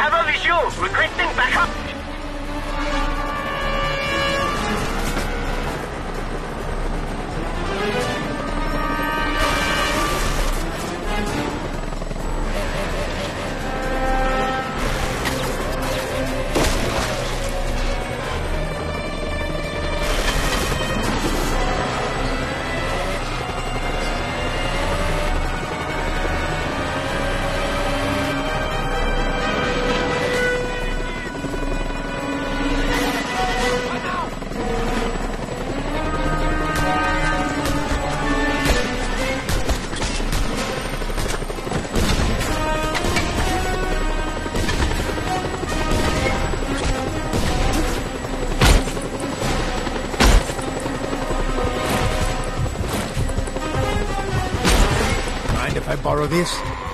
have a visual. Requesting backup. Mind borrow this?